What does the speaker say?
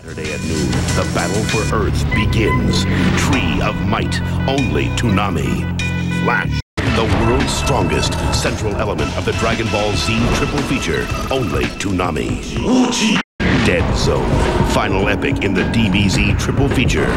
Saturday at noon, the battle for Earth begins. Tree of Might, only Toonami. Flash, the world's strongest central element of the Dragon Ball Z triple feature, only Toonami. Dead Zone, final epic in the DBZ triple feature,